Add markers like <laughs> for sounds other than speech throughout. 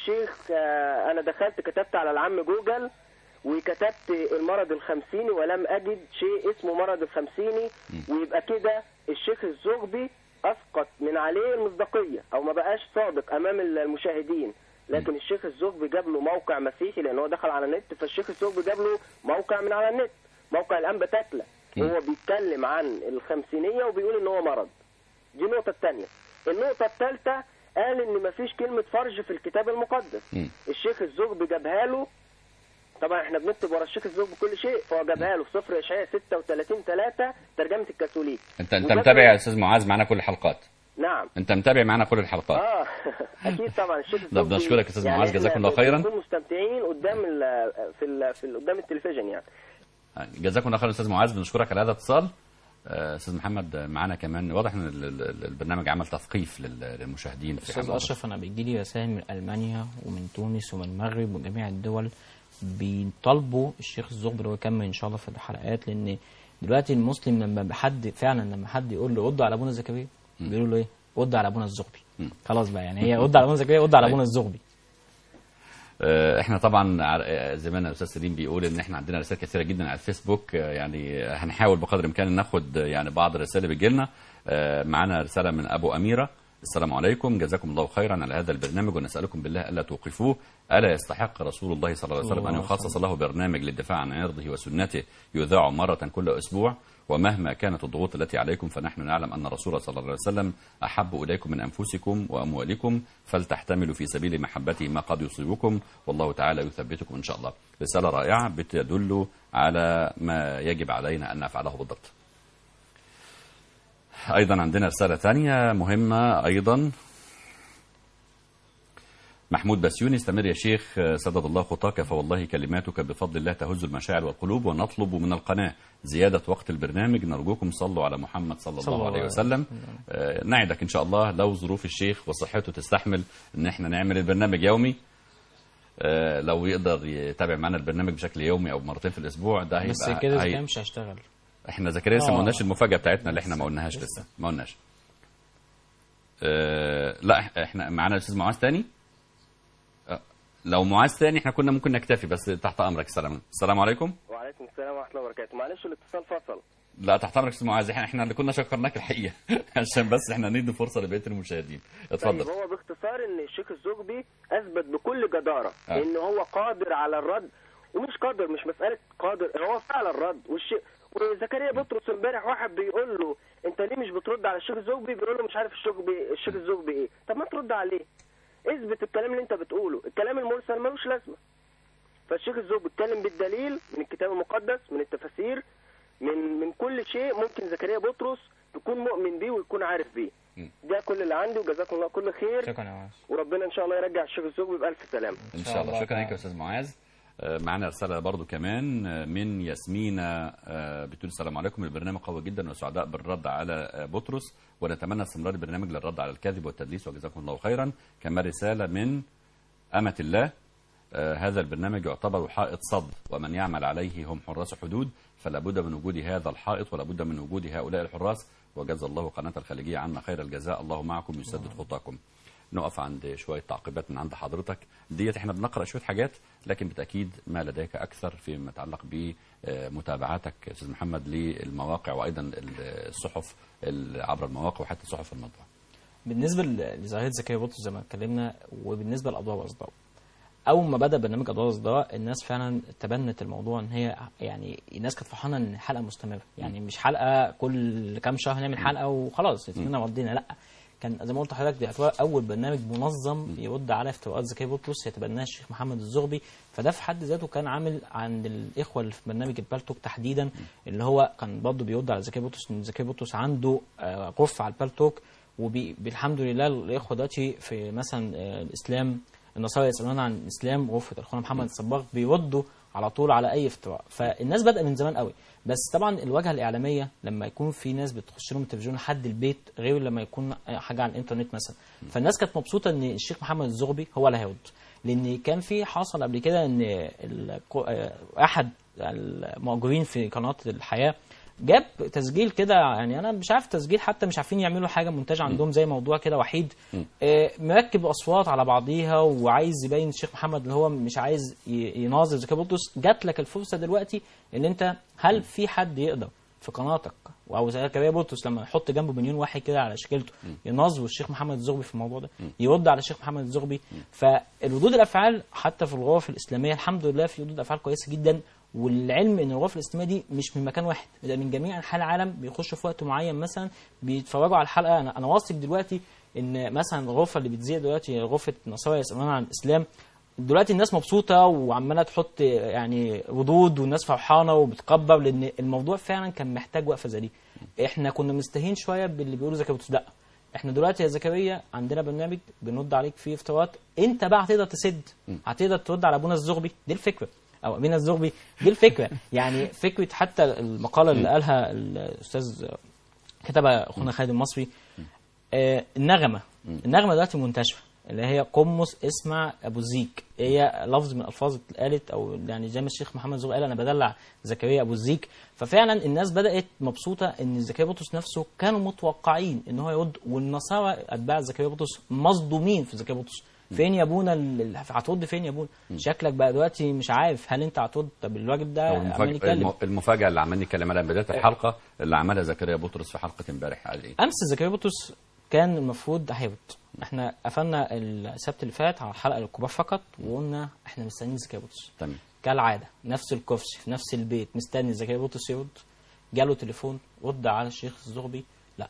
الشيخ آه، أنا دخلت كتبت على العم جوجل وكتبت المرض الخمسيني ولم أجد شيء اسمه مرض الخمسيني. ويبقى كده الشيخ الزغبي أسقط من عليه المصداقية أو ما بقاش صادق أمام المشاهدين. لكن الشيخ الزغبي جاب له موقع مسيحي لأن هو دخل على النت. فالشيخ الزغبي جاب له موقع من على النت موقع الأنبا تاكله هو بيتكلم عن الخمسينية وبيقول إن هو مرض. دي النقطة الثانية النقطة الثالثه قال إن مفيش كلمة فرج في الكتاب المقدس. مم. الشيخ الزغبي جابها له. طبعا إحنا بنكتب ورا الشيخ الزغبي كل شيء فهو جابها له في سفر إشعياء 36 3 ترجمة الكاثوليك. انت أنت متابع يا أستاذ معاذ معانا كل الحلقات؟ نعم. أنت متابع معانا كل الحلقات؟ آه <laughs> أكيد طبعا. الشيخ طب يا أستاذ معاذ، إحنا جزاكم الله خيرا. بنكون مستمتعين قدام ال في ال في ال قدام التلفزيون يعني. جزاكم الله خير أستاذ معاذ بنشكرك على هذا الاتصال. أستاذ محمد معانا كمان واضح إن ال- ال- البرنامج عمل تثقيف لل- للمشاهدين في أستاذ. أشرف أنا بيجي لي رسائل من ألمانيا ومن تونس ومن المغرب ومن جميع الدول بيطالبوا الشيخ الزغبي هو يكمل إن شاء الله في الحلقات لأن دلوقتي المسلم لما حد فعلا لما حد يقول له رد على أبونا زكريا بيقولوا له إيه؟ رد على أبونا الزغبي. خلاص بقى يعني هي رد على أبونا زكريا رد على أبونا الزغبي. إحنا طبعا آه، زي ما الاستاذ سليم بيقول إن إحنا عندنا رسائل كثيره جدا على الفيسبوك آه، يعني هنحاول بقدر الإمكان ناخد آه، يعني بعض الرسائل اللي بتجي لنا آه، معانا رسالة من أبو أميرة. السلام عليكم. جزاكم الله خيرا على هذا البرنامج ونسألكم بالله ألا توقفوه. ألا يستحق رسول الله صلى الله عليه وسلم أن الله يخصص له برنامج للدفاع عن عرضه وسنته يذاع مرة كل أسبوع. ومهما كانت الضغوط التي عليكم فنحن نعلم أن الرسول صلى الله عليه وسلم أحب إليكم من أنفسكم وأموالكم فلتحتملوا في سبيل محبته ما قد يصيبكم والله تعالى يثبتكم إن شاء الله. رسالة رائعة بتدل على ما يجب علينا أن نفعله بالضبط. أيضا عندنا رسالة ثانية مهمة أيضا محمود بسيوني. استمر يا شيخ سدد الله خطاك فوالله كلماتك بفضل الله تهز المشاعر والقلوب ونطلب من القناة زيادة وقت البرنامج. نرجوكم صلوا على محمد صلى صلى الله عليه وسلم. آه، نعدك إن شاء الله. لو ظروف الشيخ وصحته تستحمل إن إحنا نعمل البرنامج يومي. آه، لو يقدر يتابع معنا البرنامج بشكل يومي أو مرتين في الأسبوع ده هيبقى بس كده هي- مش هشتغل. إحنا زكريا لسه ما آه. قلناش المفاجأة بتاعتنا اللي إحنا ما قلناهاش لسه. ما قلناش. آه لا إحنا معانا الأستاذ معاذ تاني. آه، لو معاذ تاني إحنا كنا ممكن نكتفي بس تحت أمرك السلام السلام عليكم. وعليكم السلام ورحمة الله وبركاته. معلش الاتصال فصل لا تحت أمرك أستاذ معاذ. إحنا إحنا اللي كنا شكرناك الحقيقة. <laughs> عشان بس إحنا ندي فرصة لبقية المشاهدين. طيب اتفضل هو باختصار إن الشيخ الزغبي أثبت بكل جدارة آه. إن هو قادر على الرد ومش قادر مش مسألة قادر هو فعلا الرد. والشيء وزكريا بطرس امبارح واحد بيقول له أنت ليه مش بترد على الشيخ الزغبي؟ بيقول له مش عارف الشيخ الزغبي إيه. طب ما ترد عليه. اثبت الكلام اللي انت بتقوله. الكلام المرسل ملوش لازمة. فالشيخ الزغبي اتكلم بالدليل من الكتاب المقدس من التفاسير من من كل شيء ممكن زكريا بطرس يكون مؤمن بيه ويكون عارف بيه. ده كل اللي عندي وجزاكم الله كل خير. شكرا يا معاذ وربنا إن شاء الله يرجع الشيخ الزغبي بألف سلامة. إن شاء الله. شكرا لك يا أستاذ معاذ. معانا رسالة برضو كمان آه، من ياسمينة آه، بتقول السلام عليكم. البرنامج قوي جدا وسعداء بالرد على آه، بطرس ونتمنى استمرار البرنامج للرد على الكذب والتدليس وجزاكم الله خيرا. كما رسالة من أمة الله آه، هذا البرنامج يعتبر حائط صد ومن يعمل عليه هم حراس حدود فلا بد من وجود هذا الحائط ولا بد من وجود هؤلاء الحراس. وجزا الله قناة الخليجية عنا خير الجزاء. الله معكم يسدد خطاكم. نقف عند شوية تعقيبات من عند حضرتك. ديت إحنا بنقرأ شوية حاجات لكن بالتأكيد ما لديك أكثر فيما يتعلق بمتابعتك أستاذ محمد للمواقع وأيضا الصحف ال- عبر المواقع وحتى صحف المطبع بالنسبة لظاهره زكريا بطرس زي ما اتكلمنا وبالنسبة لاضواء واصداء أول ما بدأ برنامج اضواء واصداء الناس فعلا تبنت الموضوع إن هي يعني الناس كانت فرحانة إن الحلقة مستمرة. يعني مش حلقة كل كام شهر نعمل حلقة وخلاص اتمنى ودينا لأ كان زي ما قلت لحضرتك بيعتبر أول برنامج منظم يرد على افتراءات زكريا بطرس يتبناه الشيخ محمد الزغبي. فده في حد ذاته كان عامل عند الإخوة اللي في برنامج البالتوك تحديدا اللي هو كان برضه بيرد على زكريا بطرس إن زكريا بطرس عنده آه، غرفه على البالتوك وبالحمد لله الإخوة دلوقتي في مثلا آه، الإسلام النصارى يسألون عن الإسلام غرفه اخونا محمد الصباغ بيردوا على طول على أي افتراء. فالناس بدأ من زمان قوي. بس طبعا الواجهة الإعلامية لما يكون في ناس بتخش لهم التلفزيون لحد البيت غير لما يكون حاجة على الإنترنت مثلا. فالناس كانت مبسوطة إن الشيخ محمد الزغبي هو اللي هيرد لأن كان في حصل قبل كده إن آه، أحد المؤجرين في قناة الحياة جاب تسجيل كده يعني أنا مش عارف تسجيل حتى مش عارفين يعملوا حاجة منتجه عندهم زي موضوع كده وحيد. آه، مركب أصوات على بعضيها وعايز يبين الشيخ محمد اللي هو مش عايز يناظر زكي بطرس جات لك الفرصة دلوقتي إن أنت هل في حد يقدر في قناتك أو زكريا بطرس لما يحط جنبه مليون واحد كده على شكلته يناظروا الشيخ محمد الزغبي في الموضوع ده يرد على الشيخ محمد الزغبي. فالردود الأفعال حتى في الغرف الإسلامية الحمد لله في ردود أفعال كويسة جدا. والعلم إن الغرف الاسلاميه دي مش من مكان واحد ده من جميع أنحاء العالم بيخشوا في وقت معين. مثلا بيتفرجوا على الحلقة أنا أنا واثق دلوقتي إن مثلا الغرفة اللي بتذيع دلوقتي غرفة نصارى يسالون عن الإسلام. دلوقتي الناس مبسوطة وعمالة تحط يعني ردود والناس فرحانة وبتكبر لأن الموضوع فعلا كان محتاج وقفة زي دي. إحنا كنا مستهين شوية باللي بيقولوا زكريا لا إحنا دلوقتي يا زكريا عندنا برنامج بنرد عليك فيه افتراءات أنت بقى هتقدر تسد هتقدر ترد على أبونا الزغبي. دي الفكرة. أو أمينة الزغبي. دي الفكرة. يعني فكرة حتى المقالة اللي قالها الأستاذ كتبها أخونا خالد المصري آه، النغمة. النغمة دلوقتي منتشرة اللي هي قمص اسمع أبو الزيك هي لفظ من اللي اتقالت أو يعني زي ما الشيخ محمد زغ قال أنا بدلع زكريا أبو الزيك ففعلا الناس بدأت مبسوطة إن زكريا بطرس نفسه كانوا متوقعين إن هو يرد والنصارى أتباع زكريا بطرس مصدومين في زكريا بطرس. فين يا ابونا هترد فين يا ابونا؟ شكلك بقى دلوقتي مش عارف هل انت هترد؟ طب الراجل ده عمال المفاجأة, يتكلم. الم- المفاجأة اللي عمال نتكلم عليها بداية الحلقة اللي عملها زكريا بطرس في حلقة امبارح قال إيه؟ أمس زكريا بطرس كان المفروض هيرد. إحنا قفلنا السبت اللي فات على الحلقة للكبار فقط وقلنا إحنا مستنيين زكريا بطرس. تمام. كالعادة نفس الكرسي في نفس البيت مستني زكريا بطرس يرد. جاله تليفون رد على الشيخ الزغبي. لا.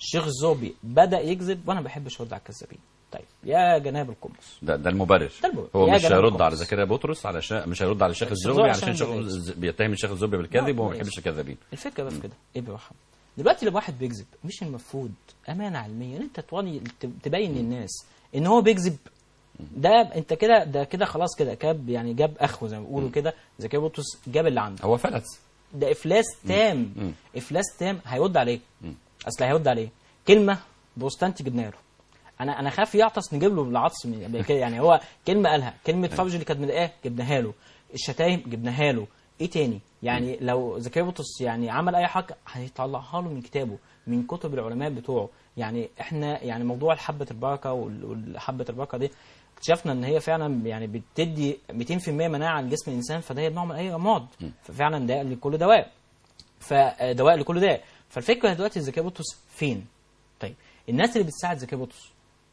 الشيخ الزغبي بدأ يكذب وأنا ما بحبش ارد على الكذابين. طيب يا جناب القمص. ده, ده المبرر. ده المبرر. هو مش هيرد. على زكريا بطرس علشان مش هيرد على الشيخ الزغبي عشان علشان الشيخ بيتهم الشيخ الزغبي بالكذب وهو ما ماشي. بيحبش الكذابين الفكرة في كده. إيه بيرحم دلوقتي لو واحد بيكذب مش المفروض أمانة علمية إن أنت توري تبين للناس إن هو بيكذب ده أنت كده ده كده خلاص كده كاب يعني جاب اخره زي ما بيقولوا كده زكريا بطرس جاب اللي عنده. هو فلس. ده إفلاس تام. إفلاس تام هيرد عليه. أصل هيرد عليه. كلمة بروستانتي جبناها له أنا أنا خاف يعطس نجيب له العطس من كده يعني هو كلمة قالها. كلمة فرج اللي كانت مضايقاه جبناها له. الشتايم جبناها له. إيه تاني؟ يعني لو زكريا بطرس يعني عمل أي حاجة هيطلعها له من كتابه من كتب العلماء بتوعه. يعني إحنا يعني موضوع حبه البركة وال- والحبه البركة دي اكتشفنا إن هي فعلا يعني بتدي 200% مناعة لجسم الإنسان فده يمنعه من أي أمراض. ففعلا ده لكل دواء. فدواء لكل داء فالفكرة دلوقتي زكريا بطرس فين؟ طيب الناس اللي بتساعد زكريا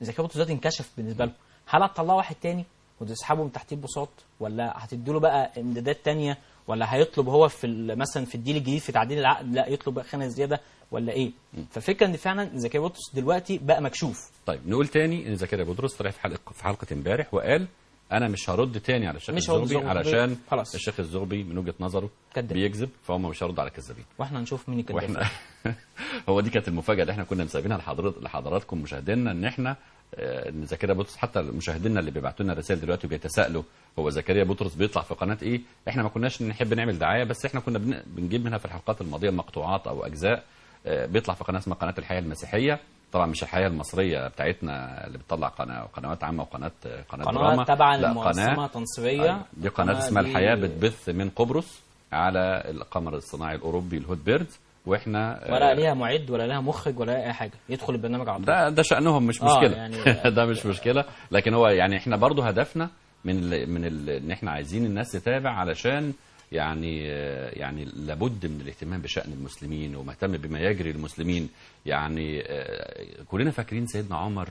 بطرس زكريا بطرس دلوقتي انكشف بالنسبة لهم. هل هتطلعوا واحد تاني وتسحبه من تحت البساط ولا هتدوا له بقى امدادات تانية؟ ولا هيطلب هو في مثلا في الديل الجديد في تعديل العقد لا يطلب بقى خانة زيادة ولا إيه؟ فالفكرة إن فعلا زكريا بطرس دلوقتي بقى مكشوف. طيب نقول تاني إن زكريا بطرس طلع في حلقة في حلقة امبارح وقال أنا مش هرد تاني على الشيخ مش الزغبي. علشان خلاص. الشيخ الزغبي من وجهة نظره كذاب. بيكذب فهم مش هيرد على الكذابين وإحنا هنشوف مين الكذاب وإحنا <laughs> هو دي كانت المفاجأة اللي إحنا كنا مسايبينها لحضرات لحضراتكم مشاهدينا إن إحنا آه، إن زكريا بطرس حتى مشاهدينا اللي بيبعتوا لنا رسائل دلوقتي وبيتساءلوا هو زكريا بطرس بيطلع في قناة إيه؟ إحنا ما كناش نحب نعمل دعاية بس إحنا كنا بن- بنجيب منها في الحلقات الماضية مقطوعات أو أجزاء آه، بيطلع في قناة اسمها قناة الحياة المسيحية طبعا مش الحياة المصرية بتاعتنا اللي بتطلع قناة قنوات عامة وقناة قناة, دراما. قناه تبع لا، المنظمة تنصيريه أيوة. دي قناة اسمها الحياة بتبث من قبرص على القمر الصناعي الأوروبي الهوت بيرد وإحنا آه، ولا ليها معد ولا ليها مخرج ولا أي حاجة. يدخل البرنامج على طول. ده ده شأنهم مش آه، مشكلة. يعني- <laughs> ده مش مشكلة. لكن هو يعني إحنا برضو هدفنا من ال من ال إن إحنا عايزين الناس تتابع علشان يعني آه، يعني لابد من الاهتمام بشأن المسلمين ومهتم بما يجري المسلمين يعني آه، كلنا فاكرين سيدنا عمر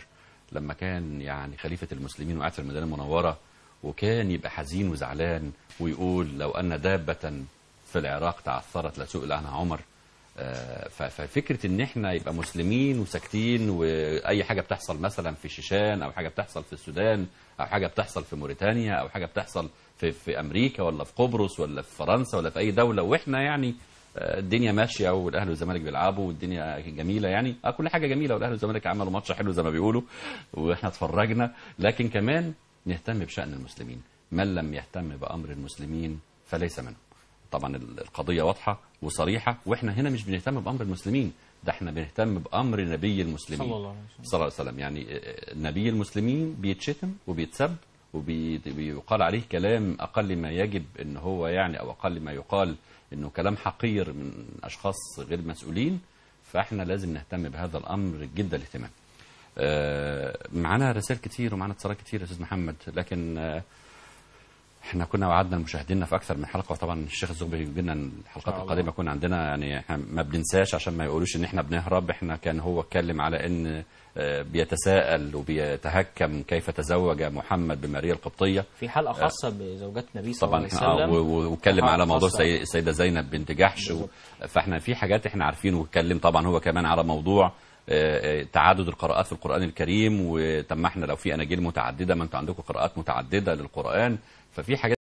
لما كان يعني خليفة المسلمين وقاعد في المدينة المنورة وكان يبقى حزين وزعلان ويقول لو أن دابة في العراق تعثرت لسئل عنها عمر. ففكرة إن إحنا يبقى مسلمين وساكتين وأي حاجة بتحصل مثلا في الشيشان أو حاجة بتحصل في السودان أو حاجة بتحصل في موريتانيا أو حاجة بتحصل في في أمريكا ولا في قبرص ولا في فرنسا ولا في أي دولة وإحنا يعني آه، الدنيا ماشية والاهلي والزمالك بيلعبوا والدنيا جميلة يعني. آه كل حاجة جميلة والاهلي والزمالك عملوا ماتش حلو زي ما بيقولوا وإحنا اتفرجنا. لكن كمان نهتم بشأن المسلمين. من لم يهتم بأمر المسلمين فليس منهم. طبعا ال- القضية واضحة وصريحة وإحنا هنا مش بنهتم بأمر المسلمين ده إحنا بنهتم بأمر نبي المسلمين. صلى الله عليه وسلم. صلى الله عليه وسلم. يعني آه، نبي المسلمين بيتشتم وبيتسب وبيقال عليه كلام أقل ما يجب إن هو يعني أو أقل ما يقال إنه كلام حقير من أشخاص غير مسؤولين. فإحنا لازم نهتم بهذا الأمر جدا الاهتمام. آه، معانا رسائل كتير ومعانا اتصالات كتير يا أستاذ محمد لكن آه، إحنا كنا وعدنا مشاهدينا في أكثر من حلقة وطبعا الشيخ الزغبي هيجيب لنا الحلقات. القادمه يكون عندنا يعني إحنا ما بننساش عشان ما يقولوش إن إحنا بنهرب. إحنا كان هو اتكلم على إن آه، بيتساءل وبيتهكم كيف تزوج محمد بماريا القبطية. في حلقة خاصة بزوجات النبي صلى الله طبعا عليه آه، وسلم. و- واتكلم على موضوع السيده زينب بنت جحش. فإحنا في حاجات إحنا عارفين واتكلم طبعا هو كمان على موضوع آه، آه، تعدد القراءات في القرآن الكريم. وطب ما إحنا لو في أناجيل متعددة ما أنتوا عندكم قراءات متعددة للقرآن. ففي حاجات